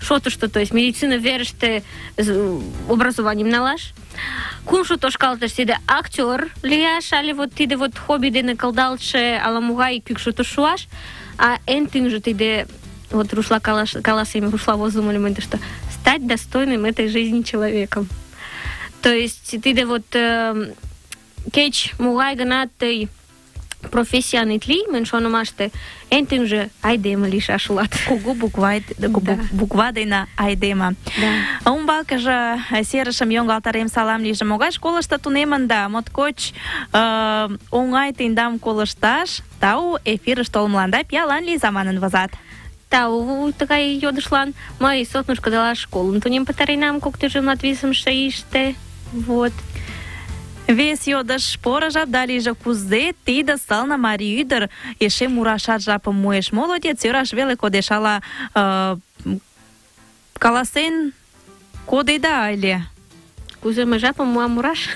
шотышто, то есть медицина верыште з- образованием налаш. Кумшо тошкалтыш тиде актер лияш, але вот тиде вот хобби дене кылдалтше ала-могай кӱкшытыш шуаш, а эн тӱҥжӧ тиде вот рушла калаш, каласем, рушла возымо элементышто стать достойным этой жизни человеком. То есть тиде вот э, кеч могай гына тый профессиян ит лий, мыйын шонымаште, эн тӱҥжӧ айдеме лийшаш улат. Кугу буква, Да. буква дене айдема. Да. Умбакыже серышым йоҥгалтарем салам лийже. Могай школышто тунемын да моткоч э, оҥай тендам колышташ. Тау эфирыш толмыланда пиалан лийза манын возат. Тау тыгай йодышлан мый сотнуш кыдалаш школым тунем пытаренам кок тӱжем висымше ийыште. Вот. Вес йодыш поро жапда лийже кузе тиде сылне марий ӱдыр эше мурашат жапым муэш. Молодец, ӧраш веле кодеш ала э, каласен кодеда ыле. Кузе мый жапым муам мураш?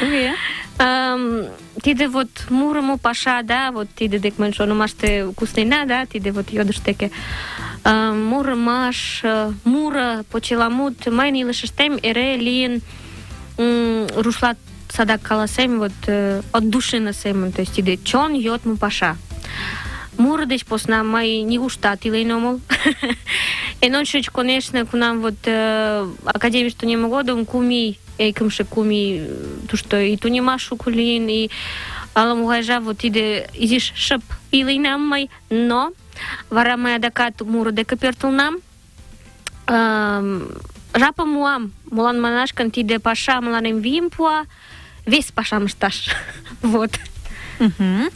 Туге. Ам, тиде вот мурымо паша, да, вот тиде дек мыйын шонымаште куснена, да, тиде вот йодыш деке. Ам, мурымаш, э, муро, почеламут, мыйын илышыштем эре лийын м, рушла садак каласем, вот э, от души семын, то есть тиде чон йодмо паша. Муро деч посна мый нигуштат илен омыл. Эн ончыч, конечно, кунам вот э, академийыш тунемме годым кум ий, экымше кум ий э, тушто и тунемаш шуко лийын, и ала-могай жап вот тиде изиш шып иленам мый, но вара мый адакат муро деке пӧртылынам. Ам, жапым муам, молан манаш гын тиде паша мыланем вийым пуа, вес пашам ышташ. Вот. Мгм.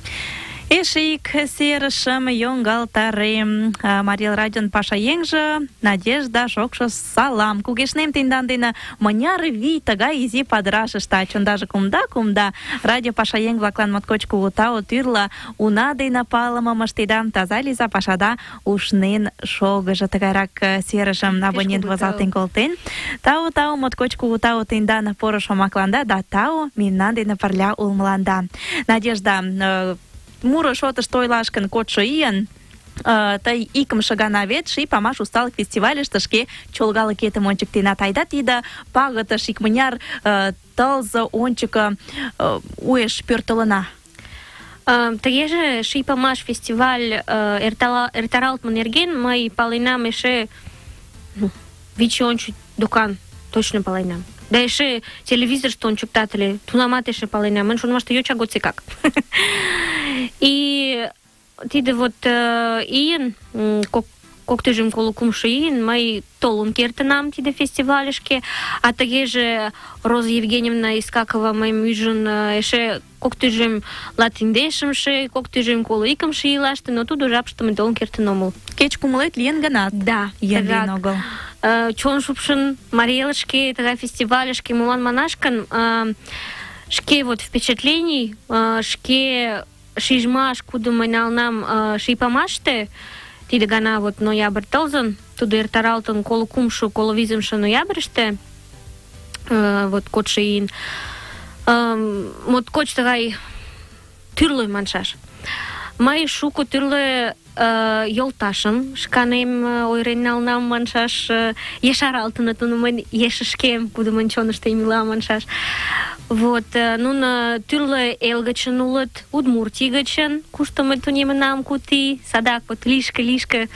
Эше ик серышым йоҥгалтарем. А, Марий радион пашаеҥже Надежда шокшо салам. Кугешнем тендан дене мыняр вий тыгай изи падырашыште. Чондаже кумда, кумда. Радио пашаеҥ-влаклан моткоч кугу тау тӱрлӧ уна дене палымым ыштеда. Таза лийза пашада ушнен шогыжо. Тыгайрак э, серышым абонент кугу возалтен колтен. Тау, тау, моткоч кугу тау тендан поро шомакланда да тау мемнан дене пырля улмыланда. Надежда, э, муро шотышто ойлаш гын кодшо ийын э, тый икымше гана вет ший памаш усталык фестивальыште шке чолгалыкетым ончыктенат. Айда тиде пагытыш икмыняр э, тылзе ончыко э, уэш пӧртылына. Тыгеже Ший памаш фестиваль э, эртаралтме нерген мый паленам эше ну, вич ончыч докан точно паленам. Да эше телевизорышто ончыктат ыле, тунамат эше паленам. Мыйын шонымаште йоча годсекак. И тиде вот э, м, кок кок тӱжем коло кумшо ийын мый толын кертынам тиде фестивальышке, а тыгеже Роза Евгеньевна Искакова мыйым ӱжын э, эше кок тӱжем латиндешымше, кок тӱжем коло икымше ийлаште, но тудо жапыште мый толын кертын омыл. Кеч кумылет лийын гынат, Да, йӧн лийын огыл. Э, чон шупшын Мариэлышке, тыгай фестивальышке, молан манаш гын, шке вот впечатлений, шке шижмаш, кудым мый налнам э, ший памаште, тиде гана вот ноябрь тылзын, тудо эртаралтын коло кумшо, коло визымше ноябрьыште, э, вот кодшо ийын. Эм, моткоч тыгай тӱрлӧ маншаш. Мый шуко тӱрлӧ э, йолташым шканем э, ойырен налнам маншаш, э, ешаралтыныт нуно мыйын ешышкем, кудо мыйын чонышто ила маншаш. Вот, э, нуно тӱрлӧ эл гычын улыт, Удмуртий гычын, кушто мый тунемынам куд ий, садак вот лишке-лишке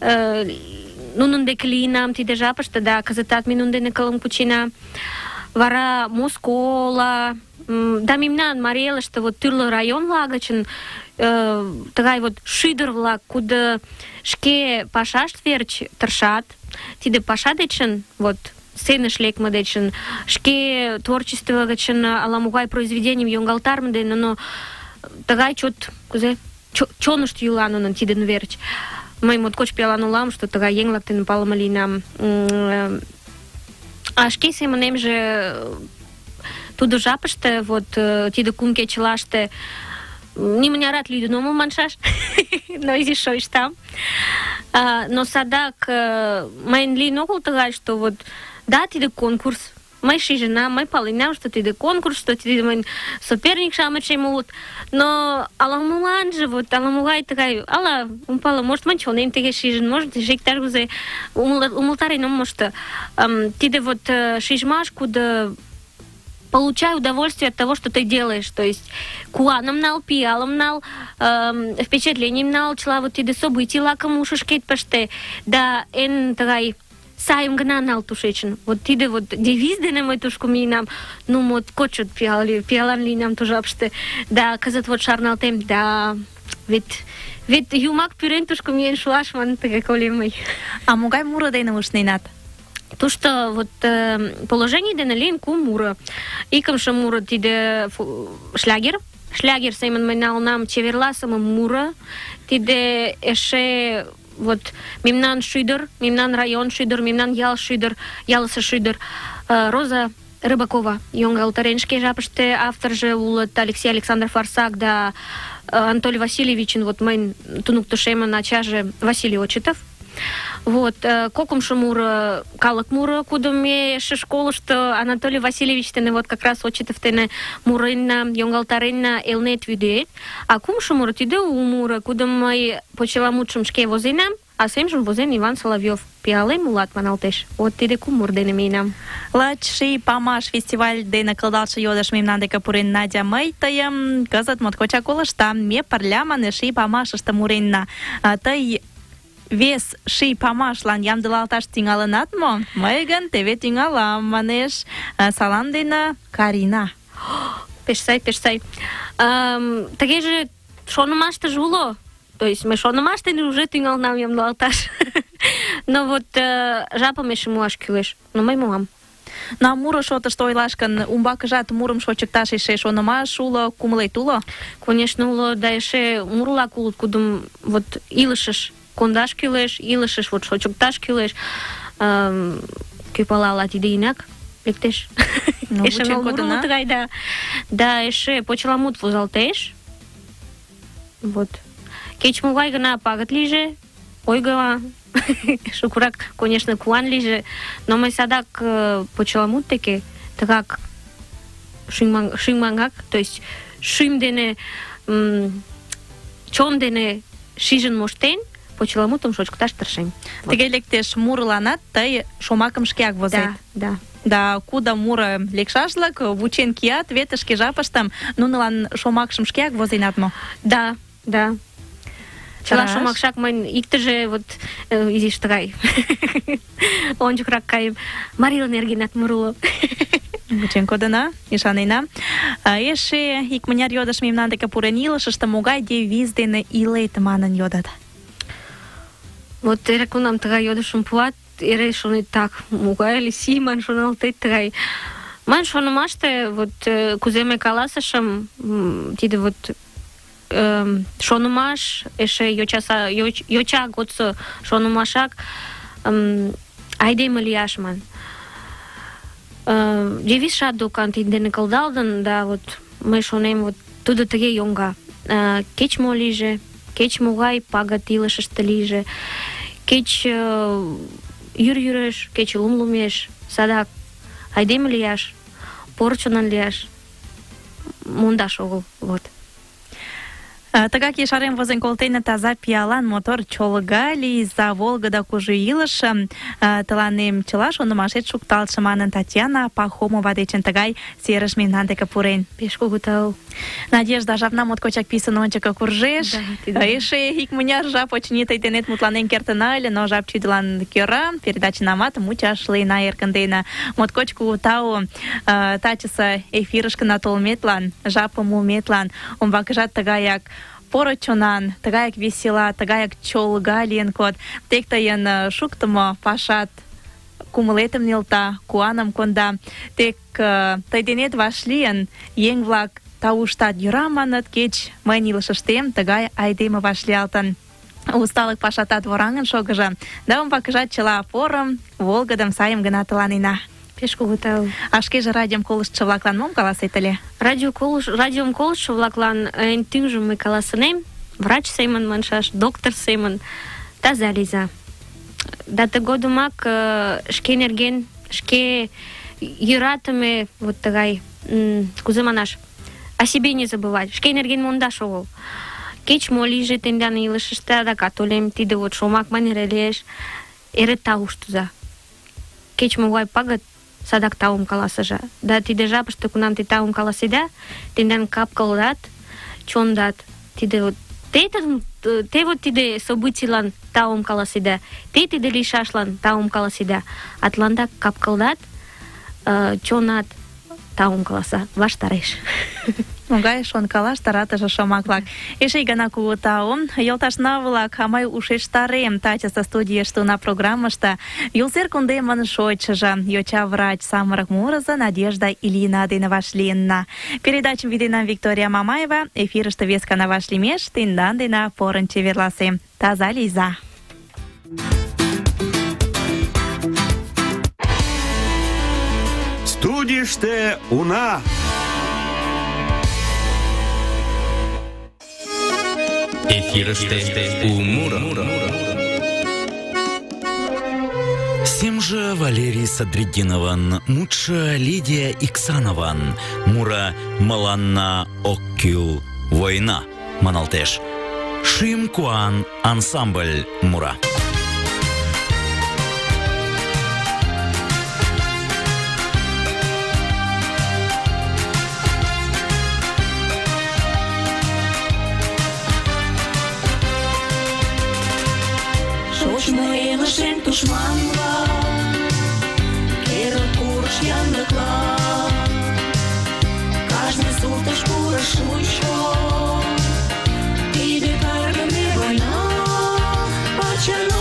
э, нунын деке лийынам тиде жапыште да кызытат ме нунын дене кылым кучена вара Москола м, да мемнан Марий Элыште вот тӱрлӧ район-влак гычын э, тыгай вот шӱдыр-влак кудо шке пашашт верч тыршат тиде паша дечын вот сценыш лекме дечын шке творчество гычын ала-могай произведенийым йоҥгалтарыме дене но тыгай чот кузе чо- чонышт йӱла нунын тидын верч. Мый моткоч пиалан улам что тыгай еҥ-влак дене палыме лийынам э, а шке семынемже э, тудо жапыште вот э, тиде кум кечылаште нимынярат лӱдын омыл маншаш. Но изиш шойыштам А, но садак э, мыйын лийын огыл тыгай что вот да тиде конкурс. Мый шижынам мый паленам что тиде конкурс что тиде мыйын соперник-шамычем улыт но ала-моланже вот ала-могай тыгай ала ом пале может мынь чонем тыге шижын может эше иктаж-кузе умыл- умылтарен ом мошто тиде вот э, шижмаш кудо получай удовольствие от того, что ты делаешь. То есть куаном нал, пиалом нал, эм, впечатлением нал, чела вот тиде событий лаком ушышкет паште. Да, эн тагай сайым гына нал тушечын. Вот тиде вот девиз дене мый тушко миенам, ну мот кочут пиал, пиалан лийнам ту жапыште. Да, кызыт вот шарналтем, да, вет вет юмак пӱрен тушко миен шуаш манын тыге колем мый. А могай муро дене ушненат? Тушто вот э, положение дене лийын кум муро. Икымше муро тиде фу- шлягер. Шлягер семын мый налынам чеверласыме муро. Тиде эше вот мемнан шӱдыр, мемнан район шӱдыр, мемнан ял шӱдыр, ялысе шӱдыр. Э, Роза Рыбакова йоҥгалтарен шке жапыште авторже улыт Алексей Александр Фарсак да э, Анатолий Васильевичын вот мыйын туныктышемын ачаже Василий Очетов. Вот, э, кокымшо муро, калык муро, кудо ме эше школышто Анатолий Васильевич дене вот как раз Очетов дене муренна, йоҥгалтаренна Элнет вӱдет. А кумшо муро тиде у муро, кудо мый почеламутшым шке возенам, а семжым возен Иван Соловьев. Пиалем улат маналтеш. Вот тиде кум мур дене миенам. Лач ший памаш фестиваль дене кылдалше йодыш мемнан деке пурен Надя мый тыйым кызыт моткочак колыштам. Ме пырля мане ший памашыште муренна. А, Тый вес ший памашлан ямдылалташ тӱҥалынат мо? Мый гын теве тӱҥалам, манеш Салам дене Карина. Пеш сай, пеш сай. Ам, тыгеже шонымаштыже уло. То есть мый шонымаш дене уже тӱҥалынам ямдылалташ. Но вот жапым эше муаш кӱлеш. Но мый муам. Ну, а муро шотышто ойлаш гын, умбакыжат мурым шочыкташ эше шонымаш уло, кумылет уло? Конечно, уло да эше мурлак улыт, кудым вот илышыш кондаш келеш, илешеш во чочок таш келеш, ке лати ти дейнак, пектеш. Еше на урмут гайда. Да, еше почела мут во залтеш. Вот. Кеч му лайга на пагат лиже, ойгала, шукурак, конечно, куан лиже, но ме садак почела мут теке, така шимангак, то есть шим дене, чон дене шижен моштен, почеламутым шочыкташ тыршем. Тыге лектеш мурланат, тый шомакым шкеак возет. Да, да. Да, куда муро лекшашлык, вучен кият, вет шке жапыштым нунылан шомакшым шкеак возенат мо? Да, да. Чыла шомакшак мыйын иктыже вот изиш тыгай ончыкрак кайым. Марила нергенат муро. Вучен кодына, ӱшанена. А, Эше икмыняр йодыш мемнан деке пурен илышыште могай девиз дене илет манын йодыт. Вот е реку нам трај одешон плат, и решил не так, мога е ли си, маншон ал тей трај. Маншон маште, вот куземе каласашам, тиде вот шонумаш, эше йочаса, йоча годсо шонумашак, айде има ли яшман. Девиш шаду канти дене калдалдан, да, вот, мы шонем вот туда тре йонга. Кеч молиже, кеч мугай пагат илышыш тилиже кеч юр юреш кеч лум лумеш ајде айдем лияш порчунан лияш мундаш огыл вот. Така ке шарем возен колтейната за пиялан мотор чолгали за Волгада кужуилыш тыланем чылаш онымашет шукталчыманын Татьяна Пахомова дечен тыгай серыш мемнан деке пурен. Пеш кугу тау. Надежда жапна моткочак писын ончыка куржеш. Эше икмыняр жап очинит айтенет мутланен кертена или но жап чудылан кера передача намат мучашлы на эркындена. Моткоч кугу тау тачыса эфирышкына толметлан жапы мулметлан. Омбакыжат тыгаяк порочонан, тагаяк весела, тагаяк чолга лийын код. Тек тыйын шуктамо шуктымо пашат кумылетым нилта куаным конда. Тек э, тый денет вашлийын, еҥ-влак тауштат йӧра маныт, кеч мыйын илышыштем тыгай айдеме вашлиялтын. Усталык пашатат вораҥын шогыжо, да умбакыжат чыла порым, волгыдым, сайым гына тыланена. Пеш кугу тау. А шкеже радиом колыштшо-влаклан мом каласет ыле? Радио колыш, радиом колыштшо-влаклан эн тӱҥжым мый каласынем, врач семын маншаш, доктор семын, таза лийза. Да тыгодымак э, шке нерген, шке йӧратыме вот тыгай, кузе манаш, о себе не забывать, шке нерген мондаш огыл. Кеч-мо лийже тендан илышыште, адакат ойлем, тиде вот шомак манере лиеш, эре тауштыза. Кеч-могай пагыт садак таум каласыжа. Да тиде жапыште, кунам те таум каласеда, тендан капкылдат, чондат, тиде вот те, тидым- те вот тиде событийлан таум каласеда, те тиде лийшашлан таум каласеда, а тыланда капкылдат, э, чонат таум каласа, ваштареш. Могай шонкалаш таратыше шомаклак. Эше ик гана кугу тау. Йолташна-влак, а мый ушештарем тачысе студийыште уна программыште Юлсер кундемын шочшыжо, йоча врач самырык мурызо Надежда Ильина дене вашлийынна. Передачым виденам Виктория Мамаева, эфирыште вес гана вашлиймеш тендан дене порын чеверласем. Таза Лиза. Студийыште уна. Эфирыште умура. Семжа Валерий Садриддинован, Муча Лидия Иксанован, Мура Маланна Оккюл, Война, Маналтеш. Шим Куан ансамбль Мура. илышем тушманла, Керыл пурыш янлыкла. Кажне суртыш пурыш шучко, Тиде каргыме война. Пачанолык